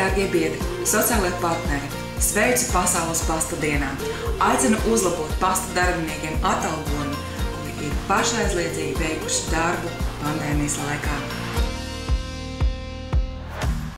Darbie biedri, sociālai partneri, sveicu Pasaules pasta dienā. Aicinu uzlabot pasta darbiniekiem atalgojumu, kuri ir pašaizliedzīgi veikuši darbu pandēmijas laikā.